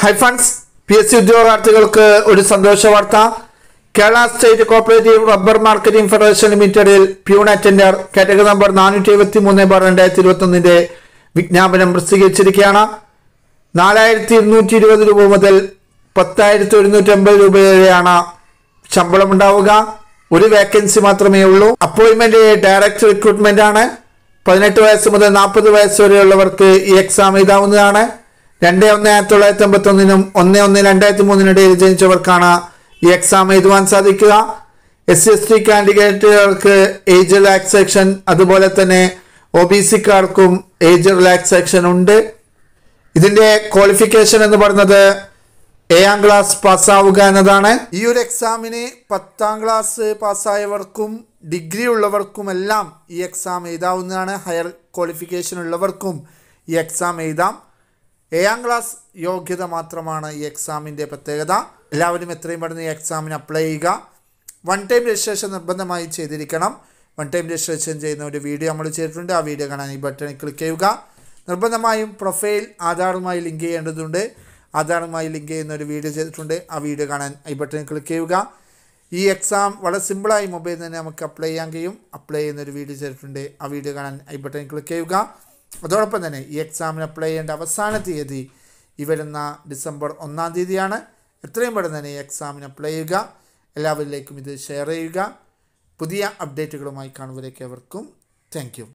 Hi friends P S C ഉദ്യോഗാർത്ഥികൾക്ക് ഒരു സന്തോഷ വാർത്ത. Kerala state cooperative rubber marketing federation ലിമിറ്റഡിൽ പ്യൂണ അറ്റൻഡർ കാറ്റഗറി നമ്പർ നാനൂറ്റി എഴുപത്തി മൂന്ന് ബാർ രണ്ടായിരത്തി ഇരുപത്തി ഒന്നിന്റെ വിജ്ഞാപനം പ്രസിദ്ധീകരിച്ചിരിക്കുകയാണ്. നാലായിരത്തി ഇരുന്നൂറ്റി ഇരുപത് രൂപ മുതൽ പത്തായിരത്തി ഒരുന്നൂറ്റി അമ്പത് രൂപ വരെയാണ് ശമ്പളം ഉണ്ടാവുക ഒരു വേക്കൻസി മാത്രമേ ഉള്ളൂ. അപ്പോയിൻമെന്റ് ഡയറക്ട് റിക്രൂട്ട്മെന്റ് ആണ്. പതിനെട്ട് വയസ്സ് മുതൽ നാൽപ്പത് വയസ്സ് വരെയുള്ളവർക്ക് ഈ എക്സാം എഴുതാവുന്നതാണ്. രണ്ട് ഒന്ന് ആയിരത്തി തൊള്ളായിരത്തി അമ്പത്തി ഒന്നിനും ഒന്ന് ഒന്ന് രണ്ടായിരത്തി മൂന്നിനിടയിൽ ജനിച്ചവർക്കാണ് ഈ എക്സാം എഴുതുവാൻ സാധിക്കുക. എസ് സി എസ് ടി കാൻഡിഡേറ്റുകൾക്ക് ഏജ് റിലാക്സേഷൻ അതുപോലെ തന്നെ ഒ ബി സിക്കാർക്കും ഏജ് റിലാക്സേഷൻ ഉണ്ട്. ഇതിന്റെ ക്വാളിഫിക്കേഷൻ എന്ന് പറയുന്നത് ഏഴാം ക്ലാസ് പാസ്സാവുക എന്നതാണ്. ഈ ഒരു എക്സാമിന് പത്താം ക്ലാസ് പാസ്സായവർക്കും ഡിഗ്രി ഉള്ളവർക്കുമെല്ലാം ഈ എക്സാം എഴുതാവുന്നതാണ്. ഹയർ ക്വാളിഫിക്കേഷൻ ഉള്ളവർക്കും ഈ എക്സാം എഴുതാം. ഏഴാം ക്ലാസ് യോഗ്യത മാത്രമാണ് ഈ എക്സാമിന്റെ പ്രത്യേകത. എല്ലാവരും എത്രയും പെട്ടെന്ന് ഈ എക്സാമിന് അപ്ലൈ ചെയ്യുക. വൺ ടൈം രജിസ്ട്രേഷൻ നിർബന്ധമായി ചെയ്തിരിക്കണം. വൺ ടൈം രജിസ്ട്രേഷൻ ചെയ്യുന്ന ഒരു വീഡിയോ നമ്മൾ ചെയ്തിട്ടുണ്ട്. ആ വീഡിയോ കാണാൻ ഈ ബട്ടണിൽ ക്ലിക്ക് ചെയ്യുക. നിർബന്ധമായും പ്രൊഫൈൽ ആധാറുമായി ലിങ്ക് ചെയ്യേണ്ടതുണ്ട്. ആധാറുമായി ലിങ്ക് ചെയ്യുന്ന ഒരു വീഡിയോ ചെയ്തിട്ടുണ്ട്. ആ വീഡിയോ കാണാൻ ഈ ബട്ടണിൽ ക്ലിക്ക് ചെയ്യുക. ഈ എക്സാം വളരെ സിമ്പിളായി മൊബൈലിൽ തന്നെ നമുക്ക് അപ്ലൈ ചെയ്യാൻ കഴിയും. അപ്ലൈ ചെയ്യുന്ന ഒരു വീഡിയോ ചെയ്തിട്ടുണ്ട്. ആ വീഡിയോ കാണാൻ ഈ ബട്ടണിൽ ക്ലിക്ക് ചെയ്യുക. അതോടൊപ്പം തന്നെ ഈ എക്സാമിന് അപ്ലൈ ചെയ്യേണ്ട അവസാന തീയതി ഈ വരുന്ന ഡിസംബർ ഒന്നാം തീയതിയാണ്. എത്രയും പെട്ടെന്ന് തന്നെ ഈ എക്സാമിന് അപ്ലൈ ചെയ്യുക. എല്ലാവരിലേക്കും ഇത് ഷെയർ ചെയ്യുക. പുതിയ അപ്ഡേറ്റുകളുമായി കാണുവരേക്ക് അവർക്കും. താങ്ക്